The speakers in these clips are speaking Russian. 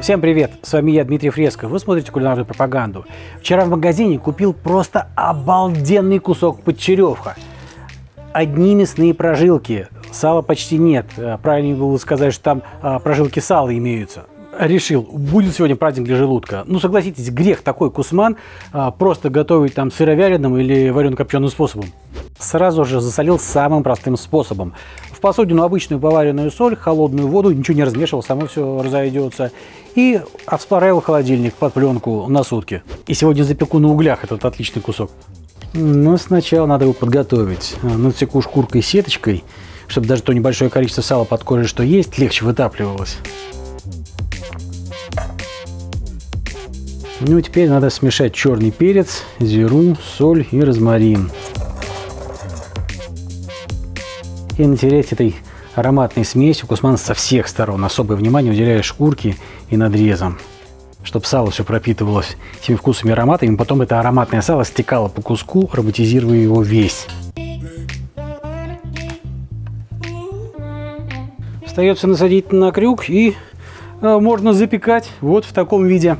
Всем привет! С вами я, Дмитрий Фреско. Вы смотрите кулинарную пропаганду. Вчера в магазине купил просто обалденный кусок подчеревка. Одни мясные прожилки. Сала почти нет. Э, правильнее было сказать, что там а, прожилки сала имеются. Решил, будет сегодня праздник для желудка. Ну, согласитесь, грех такой кусман а, просто готовить там сыровяленым или варено-копченым способом. Сразу же засолил самым простым способом. В посудину обычную поваренную соль, холодную воду, ничего не размешивал, само все разойдется. И в холодильник под пленку на сутки. И сегодня запеку на углях этот отличный кусок. Но сначала надо его подготовить. Натеку шкуркой сеточкой, чтобы даже то небольшое количество сала под кожей, что есть, легче вытапливалось. Ну, теперь надо смешать черный перец, зиру, соль и розмарин. И натереть этой ароматной смесью кусман со всех сторон, особое внимание уделяя шкурке и надрезам, чтобы сало все пропитывалось этими вкусами и ароматами, потом это ароматное сало стекало по куску, ароматизируя его весь. Остается насадить на крюк и э, можно запекать вот в таком виде.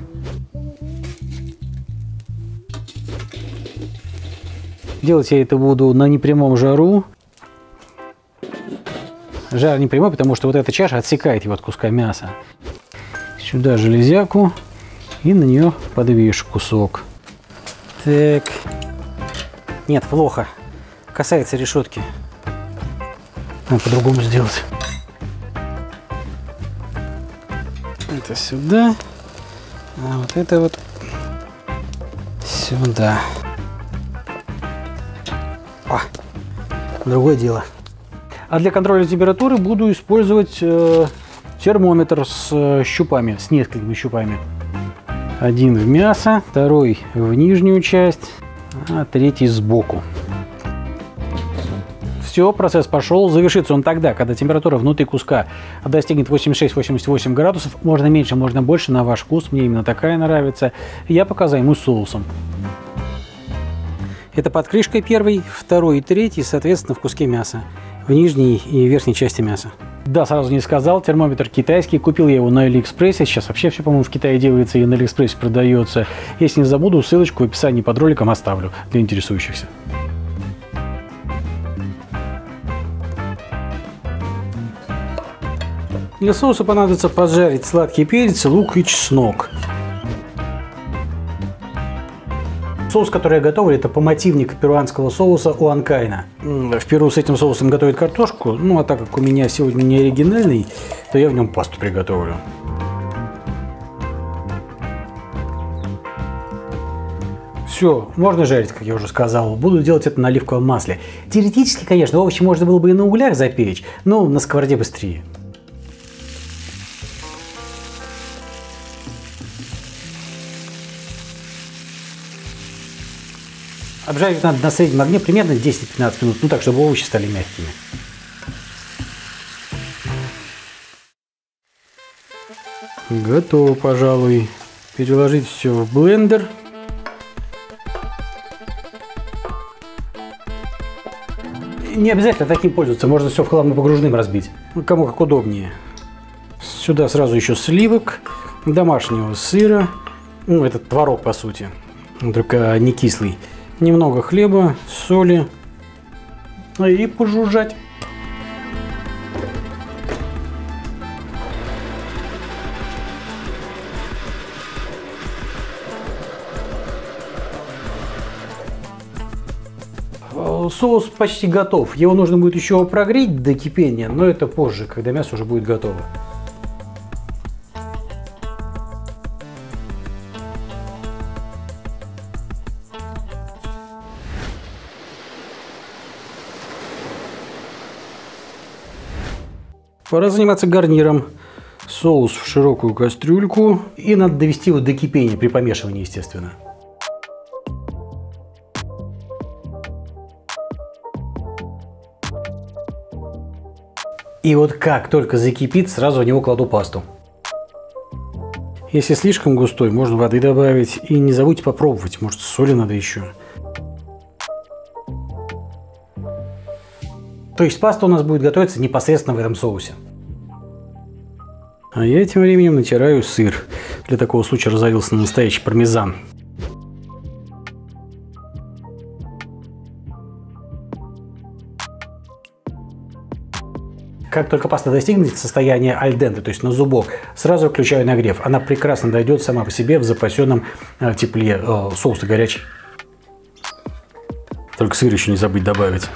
Делать я это буду на непрямом жару Жар не прямой, потому что вот эта чаша отсекает его от куска мяса. Сюда железяку и на нее подвешь кусок. Так. Нет, плохо. Касается решетки. Надо по-другому сделать. Это сюда. А вот это вот сюда. О, другое дело. А для контроля температуры буду использовать э, термометр с э, щупами, с несколькими щупами. Один в мясо, второй в нижнюю часть, а третий сбоку. Все, процесс пошел. Завершится он тогда, когда температура внутри куска достигнет 86-88 градусов. Можно меньше, можно больше, на ваш вкус. Мне именно такая нравится. Я пока займусь соусом. Это под крышкой первый, второй и третий, соответственно, в куске мяса в нижней и верхней части мяса. Да, сразу не сказал, термометр китайский, купил я его на Алиэкспрессе, сейчас вообще все, по-моему, в Китае делается и на Алиэкспрессе продается. Если не забуду, ссылочку в описании под роликом оставлю для интересующихся. Для соуса понадобится поджарить сладкий перец, лук и чеснок. Соус, который я готовлю, это помотивник перуанского соуса уанкайна. В Перу с этим соусом готовят картошку, ну а так как у меня сегодня не оригинальный, то я в нем пасту приготовлю. Все, можно жарить, как я уже сказал. Буду делать это на оливковом масле. Теоретически, конечно, овощи можно было бы и на углях запечь, но на сковороде быстрее. Обжаривать надо на среднем огне примерно 10-15 минут, ну так, чтобы овощи стали мягкими. Готово, пожалуй. Переложить все в блендер. Не обязательно таким пользоваться, можно все в хладнопогружным разбить. Кому как удобнее. Сюда сразу еще сливок, домашнего сыра. Ну, это творог, по сути, только не кислый немного хлеба, соли и пожужжать. Соус почти готов. Его нужно будет еще прогреть до кипения, но это позже, когда мясо уже будет готово. Пора заниматься гарниром. Соус в широкую кастрюльку. И надо довести его до кипения при помешивании, естественно. И вот как только закипит, сразу в него кладу пасту. Если слишком густой, можно воды добавить. И не забудьте попробовать, может соли надо еще. То есть паста у нас будет готовиться непосредственно в этом соусе. А я тем временем натираю сыр. Для такого случая разорился на настоящий пармезан. Как только паста достигнет состояния альденты, то есть на зубок, сразу включаю нагрев. Она прекрасно дойдет сама по себе в запасенном э, тепле. Э, соус горячий. Только сыр еще не забыть добавить.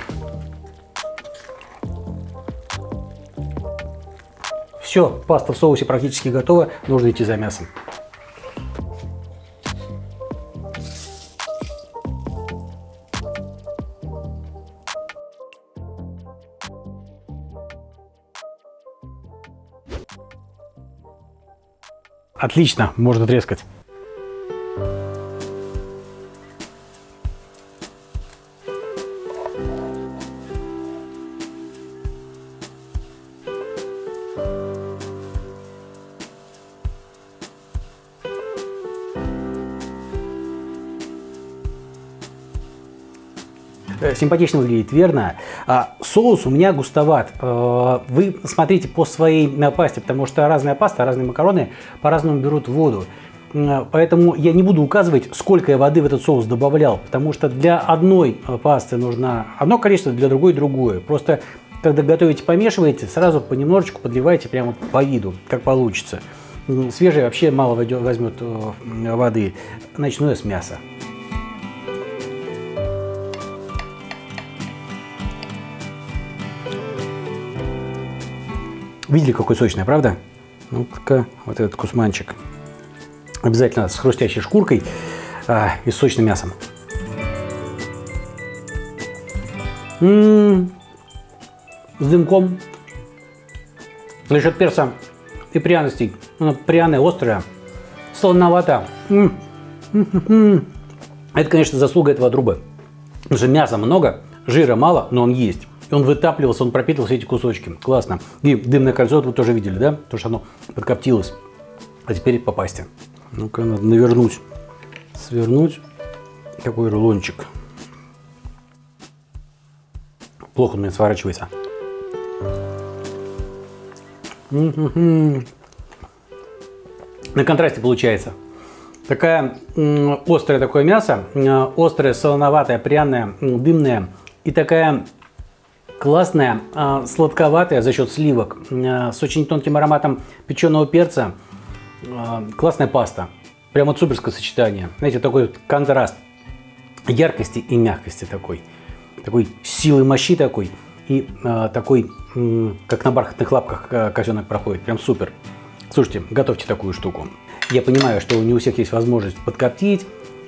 Все, паста в соусе практически готова, нужно идти за мясом. Отлично, можно трескать. Симпатично выглядит, верно. А, соус у меня густоват. Э, вы смотрите по своей пасте, потому что разная паста, разные макароны по-разному берут воду. Поэтому я не буду указывать, сколько я воды в этот соус добавлял, потому что для одной э, пасты нужно одно количество, для другой другое. Просто когда готовите, помешиваете, сразу понемножечку подливайте прямо по виду, как получится. Свежий вообще мало возьмет воды. Начну я с мяса. Видели, какой сочный, правда? Ну-ка, вот этот кусманчик. Обязательно с хрустящей шкуркой а, и с сочным мясом. М-м-м, с дымком. Насчет перца и пряностей. Она пряная, острая, солоноватая. М-м-м. Это, конечно, заслуга этого друба. Потому что мяса много, жира мало, но он есть. И он вытапливался, он пропитывал все эти кусочки. Классно. И дымное кольцо вы тоже видели, да? Потому что оно подкоптилось. А теперь по. Ну-ка, надо навернуть. Свернуть. Какой рулончик. Плохо он у меня сворачивается. На контрасте получается. Такая острое такое мясо, острое, солоноватое, пряное, дымное и такая Классная, а, сладковатая за счет сливок, а, с очень тонким ароматом печеного перца. А, классная паста. Прямо суперское сочетание. Знаете, такой контраст яркости и мягкости такой. Такой силы мощи такой. И такой, как на бархатных лапках козенок проходит. Прям супер. Слушайте, готовьте такую штуку. Я понимаю, что не у всех есть возможность подкоптить.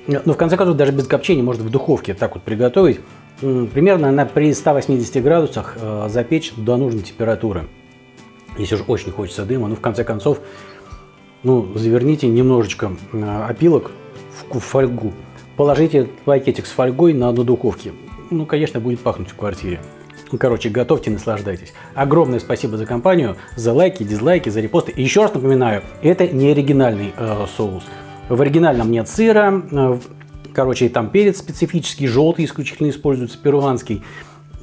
Но в конце концов, даже без копчения можно в духовке так вот приготовить примерно на при 180 градусах э, запечь до нужной температуры. Если уж очень хочется дыма, ну в конце концов, ну заверните немножечко опилок в фольгу, положите пакетик с фольгой на, на духовке. Ну, конечно, будет пахнуть в квартире. Короче, готовьте, наслаждайтесь. Огромное спасибо за компанию, за лайки, дизлайки, за репосты. И еще раз напоминаю, это не оригинальный э, соус. В оригинальном нет сыра, э, Короче, там перец специфический, желтый исключительно используется, перуанский.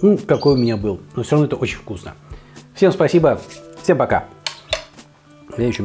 Ну, какой у меня был. Но все равно это очень вкусно. Всем спасибо. Всем пока. Я еще.